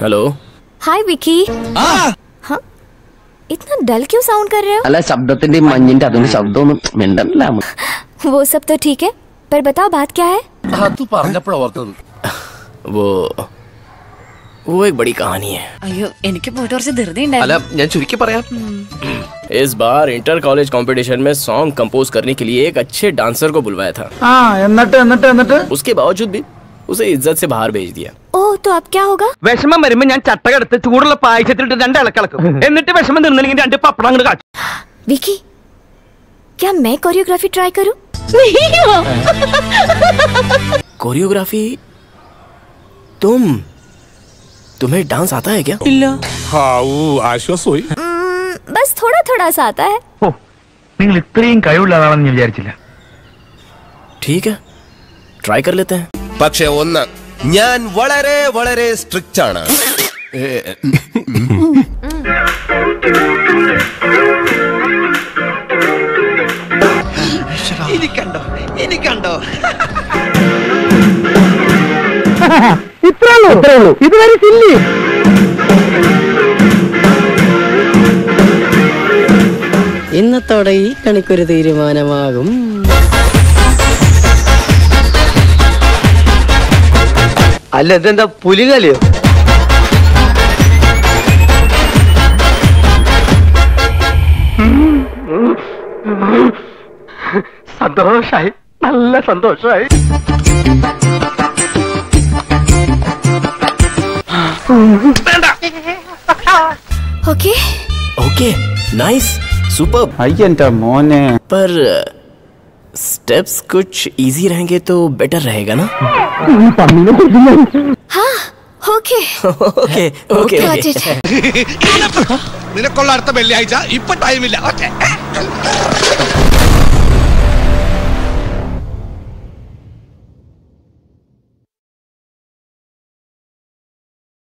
Hello hi Vicky हाँ इतना डल क्यों साउंड कर रहे അല്ല ശബ്ദത്തിന്റെ ഈ മഞ്ഞിന്റെ അതുകൊണ്ട് ശബ്ദമൊന്നും മിണ്ടല്ല हो वो सब तो ठीक है पर बताओ बात क्या है അത് പറഞ്ഞപ്പോഴാ ഓർത്തത് वो वो एक बड़ी कहानी है അയ്യോ എനിക്ക് പോയിട്ട് കുറച്ച് ധൃതി ഉണ്ടായിരുന്നു अला ഞാൻ ചുരുക്കി പറയാം इस बार इंटर कॉलेज कंपटीशन में सॉन्ग कंपोज करने के लिए एक अच्छे डांसर को बुलवाया था ആ എന്നിട്ട് എന്നിട്ട് എന്നിട്ട് उसके बावजूद भी उसे इज्जत से बाहर भेज दिया ओह तो अब क्या होगा വിഷമം വരുമ്പോ ഞാൻ ചട്ടകെടുത്ത് ചൂടുള്ള പായസത്തിലിട്ട് രണ്ട് ഇളക്കിളക്കും എന്നിട്ട് വിഷമം തിന്നില്ലെങ്കിൽ രണ്ട് പപ്പടം അങ്ങോട്ട് കാച്ചു विकी क्या मैं कोरियोग्राफी ट्राई करूं कोरियोग्राफी तुम तुम्हें डांस आता है क्या ഹാവൂ ആശ്വാസമായി बस थोड़ा थोड़ा सा आता है ഓ നിങ്ങൾ ഇത്രയും കഴിവുള്ള ആളാണെന്ന് ഞാൻ വിചാരിച്ചില്ല ठीक है ट्राई कर लेते हैं പക്ഷെ ഒന്ന് ഞാൻ വളരെ വളരെ സ്ട്രിക്റ്റ് ആണ്. ഇത്രേ ഉള്ളൂ. ഇതുവരെ സില്ലി ഇന്നത്തോടെ ഈ കണിക്കൊരു തീരുമാനമാകും. അല്ല ഇതെന്താ പുലികളിയോ സന്തോഷായി. നല്ല സന്തോഷായി. ഓക്കെ. Okay nice super. അയ്യന്റെ മോനെ. പർ स्टेप्स कुछ इजी रहेंगे तो बेटर रहेगा ना? हाँ ओके ओके ओके ओके मेरे को लड़ता बेल्ले आई जा इप्पत टाइम मिला ओके